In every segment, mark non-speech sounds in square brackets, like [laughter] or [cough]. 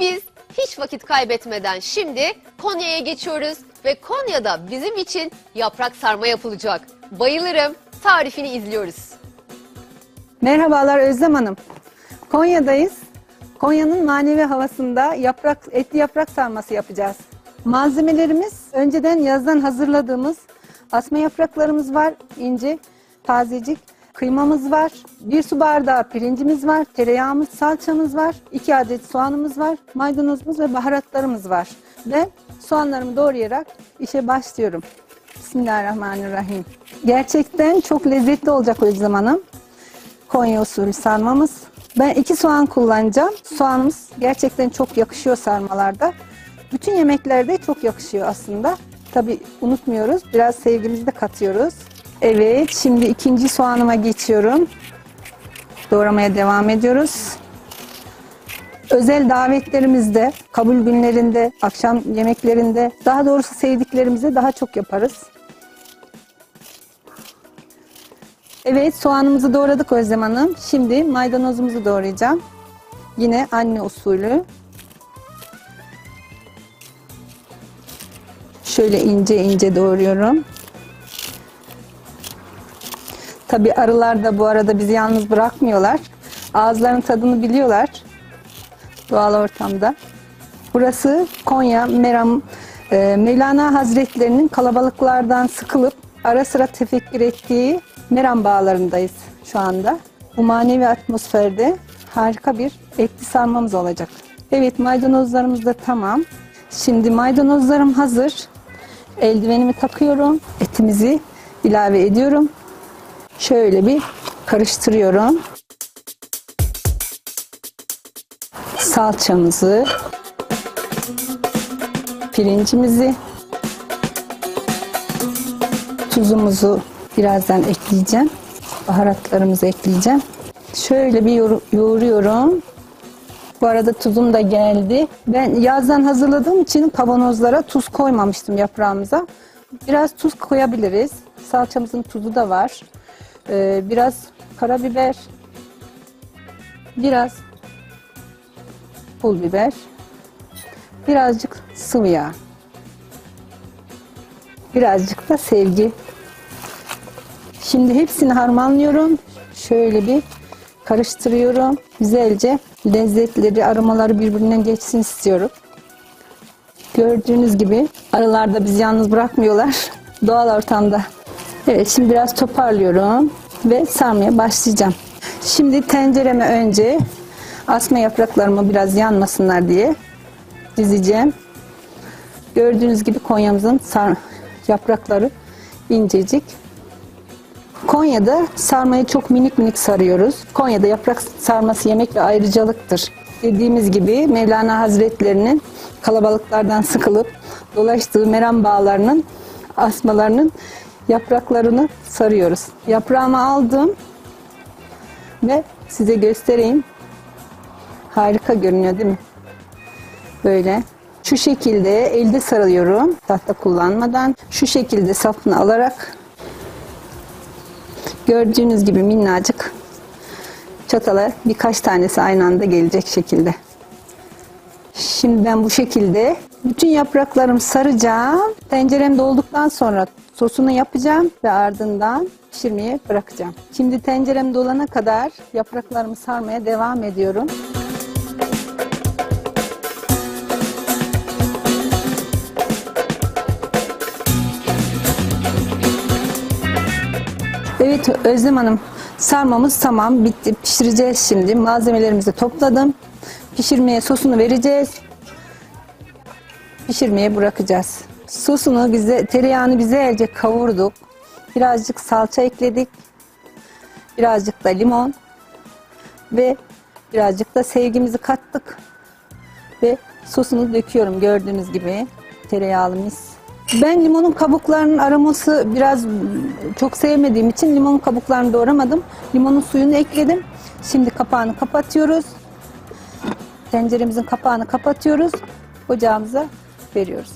Biz hiç vakit kaybetmeden şimdi Konya'ya geçiyoruz ve Konya'da bizim için yaprak sarma yapılacak. Bayılırım. Tarifini izliyoruz. Merhabalar Özlem Hanım. Konya'dayız. Konya'nın manevi havasında yaprak etli yaprak sarması yapacağız. Malzemelerimiz önceden yazdan hazırladığımız asma yapraklarımız var, ince, tazecik. Kıymamız var, bir su bardağı pirincimiz var, tereyağımız, salçamız var, iki adet soğanımız var, maydanozumuz ve baharatlarımız var. Ve soğanlarımı doğrayarak işe başlıyorum. Bismillahirrahmanirrahim. Gerçekten çok lezzetli olacak Özlem Hanım. Konya usulü sarmamız. Ben iki soğan kullanacağım. Soğanımız gerçekten çok yakışıyor sarmalarda. Bütün yemeklerde çok yakışıyor aslında. Tabi unutmuyoruz. Biraz sevgimizi de katıyoruz. Evet şimdi ikinci soğanıma geçiyorum. Doğramaya devam ediyoruz. Özel davetlerimizde, kabul günlerinde, akşam yemeklerinde, daha doğrusu sevdiklerimize daha çok yaparız. Evet soğanımızı doğradık Özlem Hanım. Şimdi maydanozumuzu doğrayacağım. Yine anne usulü. Şöyle ince ince doğruyorum. Tabi arılar da bu arada bizi yalnız bırakmıyorlar. Ağızlarının tadını biliyorlar. Doğal ortamda. Burası Konya Meram e, Mevlana Hazretlerinin kalabalıklardan sıkılıp ara sıra tefekkür ettiği Meram bağlarındayız şu anda. Bu manevi atmosferde harika bir etli sarmamız olacak. Evet maydanozlarımız da tamam. Şimdi maydanozlarım hazır. Eldivenimi takıyorum. Etimizi ilave ediyorum. Şöyle bir karıştırıyorum. Salçamızı, pirincimizi, tuzumuzu birazdan ekleyeceğim. Baharatlarımızı ekleyeceğim. Şöyle bir yoğur- yoğuruyorum. Bu arada tuzum da geldi. Ben yazdan hazırladığım için kavanozlara tuz koymamıştım yaprağımıza. Biraz tuz koyabiliriz. Salçamızın tuzu da var. Ee, biraz karabiber. Biraz pul biber. Birazcık sıvı yağ. Birazcık da sevgi. Şimdi hepsini harmanlıyorum. Şöyle bir karıştırıyorum. Güzelce lezzetleri, aromaları birbirinden geçsin istiyorum. Gördüğünüz gibi arılar da bizi yalnız bırakmıyorlar. [laughs] Doğal ortamda. Evet şimdi biraz toparlıyorum ve sarmaya başlayacağım. Şimdi tencereme önce asma yapraklarımı biraz yanmasınlar diye dizeceğim. Gördüğünüz gibi Konya'mızın sar- yaprakları incecik. Konya'da sarmayı çok minik minik sarıyoruz. Konya'da yaprak sarması yemek ve ayrıcalıktır. Dediğimiz gibi Mevlana Hazretlerinin kalabalıklardan sıkılıp dolaştığı meram bağlarının asmalarının yapraklarını sarıyoruz. Yaprağımı aldım ve size göstereyim. Harika görünüyor değil mi? Böyle. Şu şekilde elde sarılıyorum. Tahta kullanmadan. Şu şekilde sapını alarak Gördüğünüz gibi minnacık çatala birkaç tanesi aynı anda gelecek şekilde. Şimdi ben bu şekilde bütün yapraklarımı saracağım. Tencerem dolduktan sonra sosunu yapacağım ve ardından pişirmeye bırakacağım. Şimdi tencerem dolana kadar yapraklarımı sarmaya devam ediyorum. Evet Özlem Hanım sarmamız tamam bitti pişireceğiz şimdi malzemelerimizi topladım pişirmeye sosunu vereceğiz. Pişirmeye bırakacağız. Sosunu bize tereyağını güzelce kavurduk. Birazcık salça ekledik. Birazcık da limon. Ve birazcık da sevgimizi kattık. Ve sosunu döküyorum gördüğünüz gibi. Tereyağlı ben limonun kabuklarının aroması biraz çok sevmediğim için limonun kabuklarını doğramadım. Limonun suyunu ekledim. Şimdi kapağını kapatıyoruz. Tenceremizin kapağını kapatıyoruz. Ocağımıza veriyoruz.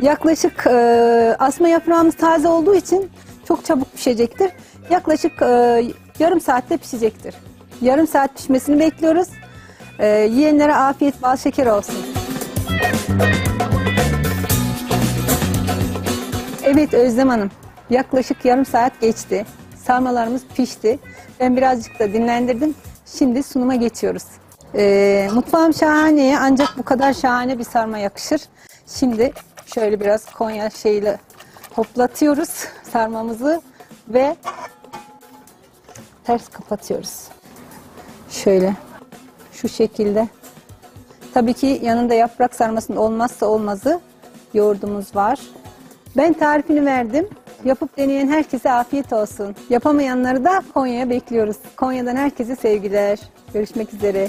Yaklaşık e, asma yaprağımız taze olduğu için çok çabuk pişecektir. Yaklaşık e, yarım saatte pişecektir. Yarım saat pişmesini bekliyoruz. Ee, yiyenlere afiyet bal şeker olsun. Evet Özlem Hanım, yaklaşık yarım saat geçti. Sarmalarımız pişti. Ben birazcık da dinlendirdim. Şimdi sunuma geçiyoruz. Ee, mutfağım şahane ancak bu kadar şahane bir sarma yakışır. Şimdi şöyle biraz Konya şeyle hoplatıyoruz sarmamızı ve ters kapatıyoruz. Şöyle şu şekilde. Tabii ki yanında yaprak sarmasının olmazsa olmazı yoğurdumuz var. Ben tarifini verdim. Yapıp deneyen herkese afiyet olsun. Yapamayanları da Konya'ya bekliyoruz. Konya'dan herkese sevgiler. Görüşmek üzere.